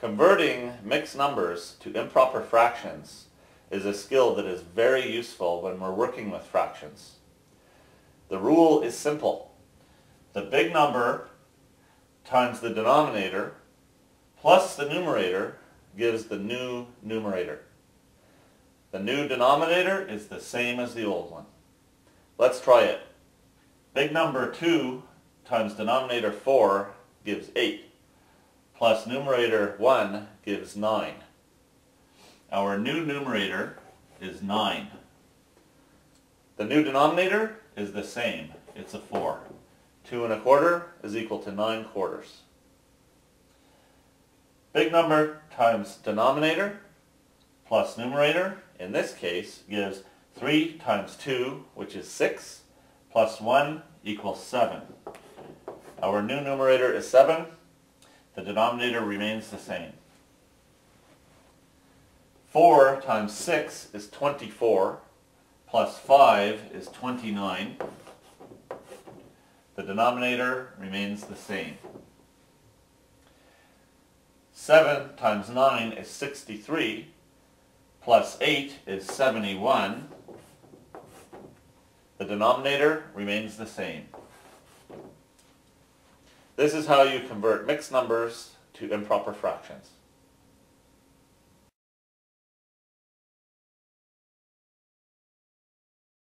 Converting mixed numbers to improper fractions is a skill that is very useful when we're working with fractions. The rule is simple. The big number times the denominator plus the numerator gives the new numerator. The new denominator is the same as the old one. Let's try it. Big number 2 times denominator 4 gives 8 plus numerator 1 gives 9. Our new numerator is 9. The new denominator is the same. It's a 4. 2 and a quarter is equal to 9 quarters. Big number times denominator plus numerator, in this case, gives 3 times 2, which is 6, plus 1 equals 7. Our new numerator is 7. The denominator remains the same. 4 times 6 is 24, plus 5 is 29. The denominator remains the same. 7 times 9 is 63, plus 8 is 71. The denominator remains the same. This is how you convert mixed numbers to improper fractions.